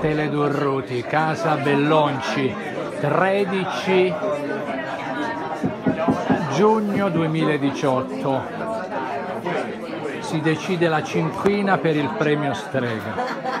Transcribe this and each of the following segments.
Teledurruti, Casa Bellonci, 13 giugno 2018. Si decide la cinquina per il premio Strega.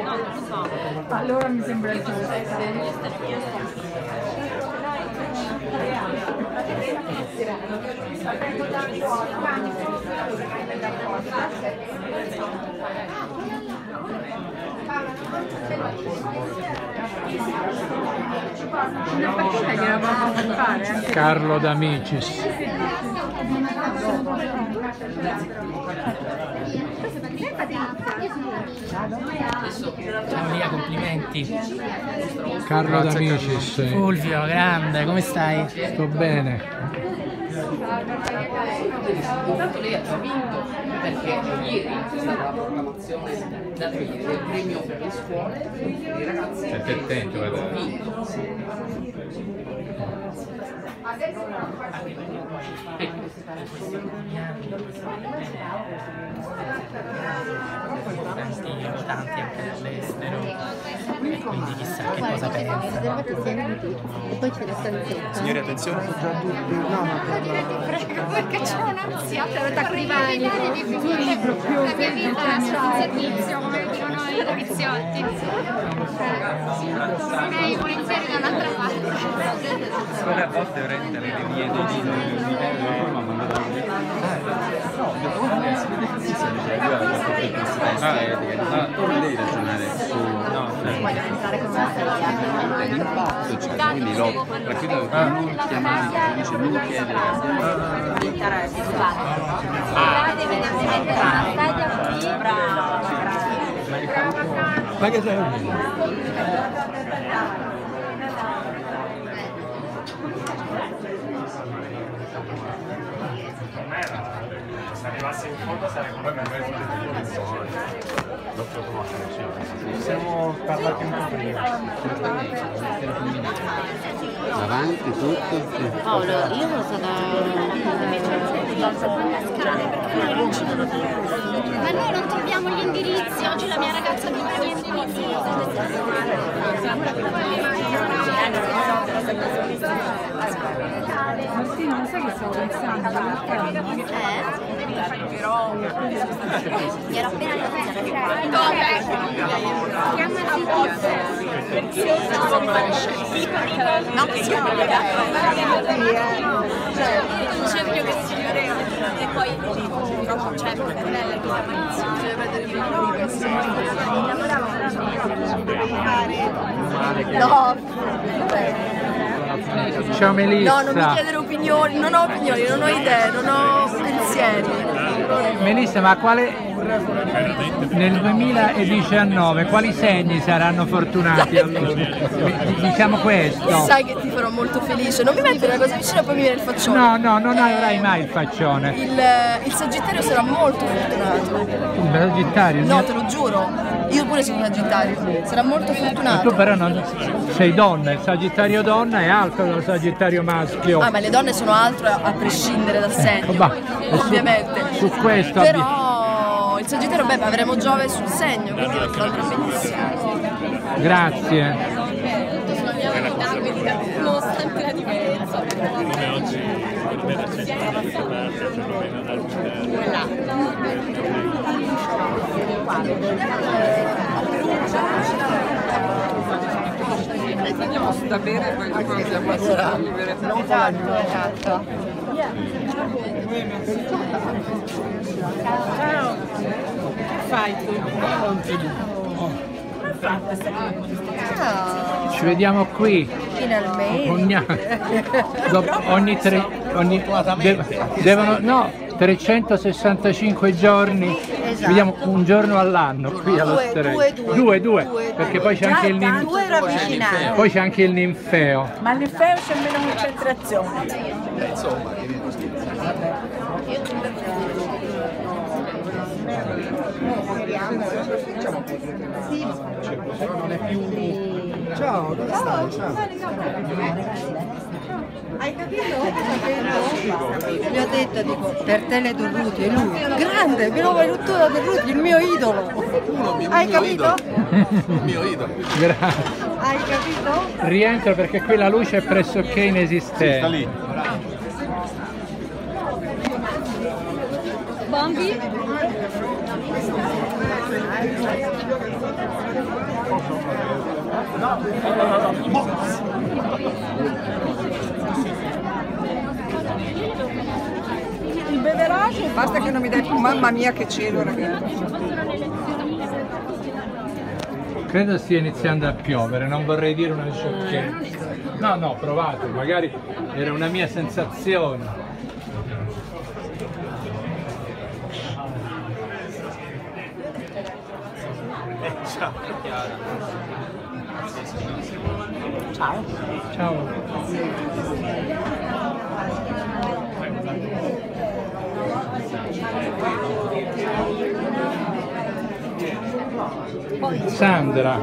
Allora mi sembra giusto. Una partita fare anche Carlo D'Amicis. Ciao Maria, complimenti. Carlo D'Amicis. Fulvio, grande, come stai? Sto bene. Intanto lei ha vinto perché ieri c'è stata la proclamazione da ieri del premio per le scuole i ragazzi Stai attento, che hanno guarda. vinto. Tanti anche dall'estero. Quindi chissà che cosa pensa. E poi c'è la stanzetta. Signori, attenzione. perché c'è un'ansia per arrivare la mia vita sul servizio come dicono i poliziotti ok i polizieri dall'altra parte Volte veramente le riviene di livello ma mandato No, guarda, si vede che si guarda, Ah, tu non devi ragionare su no, Vogliono entrare con una stanzetta. l'impatto, cioè, quindi lo tranquillo che lui chiama, dice lui chiede Diventare visuale. Ah, deve mettere la sedia qui Ma che sei? Siamo parlati un po' prima. davanti tutto. sì. Paolo, io sono stata... ma noi non troviamo gli indirizzi oggi la mia ragazza non ha gli indirizzi Martina, non sai che stavo pensando? Mi ero appena iniziata dove? chiamati No, che siamo dicevo io che si e poi purtroppo c'è perché non è la vita malissimo No, Ciao Melissa. no, non mi chiedere opinioni, non ho opinioni, non ho idee, non ho pensieri. Melissa, ma quale nel 2019 quali segni saranno fortunati allora? Diciamo questo. Sai che ti farò molto felice. Non mi mettere una cosa vicina e poi mi viene il faccione. No, no, non avrai mai il faccione. Il, il Sagittario sarà molto fortunato. Il Sagittario. No, te lo giuro. Io pure sono Sagittario. Sarà molto Ma tu fortunato. però non sei donna, il Sagittario donna è altro dal Sagittario maschio. Ah, ma le donne sono altro a prescindere dal segno. ma- ovviamente. su questo Però il Sagittario, beh, ma avremo Giove sul segno, quindi andrà benissimo. Grazie. Capisco sempre la differenza Come oggi per c'è da questa parte, perlomeno dall'interno. Andiamo su da bere e poi dopo andiamo a sopravvivere. Esatto, esatto. Ciao. Che fai tu? Ah, Ci vediamo qui. finalmente. Ogni, ogni tre, ogni, de- devono, no, 365 giorni, ci Esatto. vediamo un giorno all'anno qui allo Due, Stretto. due, due. due, due, Due, perché poi c'è anche il nin- Due ravvicinati. poi c'è anche il ninfeo. Ma c'è meno concentrazione. Ciao, dove stai? Ciao. Hai capito? Gli ho detto, dico, per te le Durruti, e lui, grande, venuto da Durruti, il mio idolo. Hai capito? Il mio idolo. Grazie. Hai capito? Rientro perché qui la luce è pressoché inesistente. Bombi? Il beverage? Basta che non mi dai più mamma mia che cielo ragazzi. Credo stia iniziando a piovere, non vorrei dire una sciocchezza. No, no, provate, magari era una mia sensazione. Ciao. Ciao. Sandra,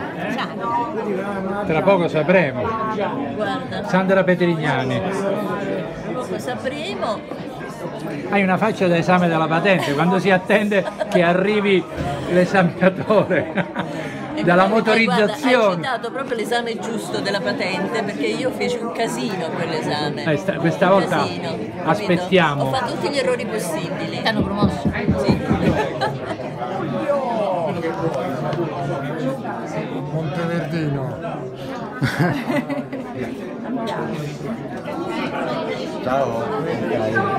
tra poco sapremo. Guarda, Sandra Petrignani, lo sapremo. Hai una faccia da esame della patente quando si attende che arrivi l'esaminatore dalla Poi, guarda, hai motorizzazione. citato proprio l'esame giusto della patente perché io feci un casino a quell'esame. Eh, sta- questa Un volta casino, capito? aspettiamo. Ho fatto tutti gli errori possibili. Ti hanno promosso. Sì. Monteverdino. Ciao.